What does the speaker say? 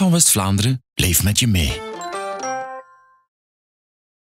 van West-Vlaanderen, leeft met je mee.